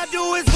I do is